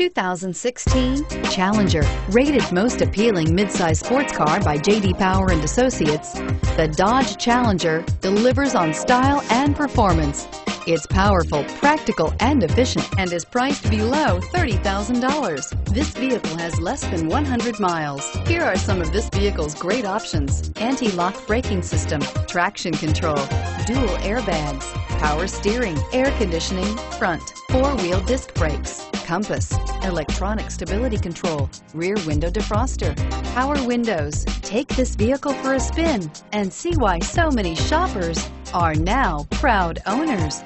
2016 Challenger. Rated most appealing midsize sports car by J.D. Power and Associates, the Dodge Challenger delivers on style and performance. It's powerful, practical, and efficient and is priced below $30,000. This vehicle has less than 100 miles. Here are some of this vehicle's great options. Anti-lock braking system, traction control, dual airbags, power steering, air conditioning, front, four-wheel disc brakes, compass, electronic stability control, rear window defroster, power windows. Take this vehicle for a spin and see why so many shoppers are now proud owners.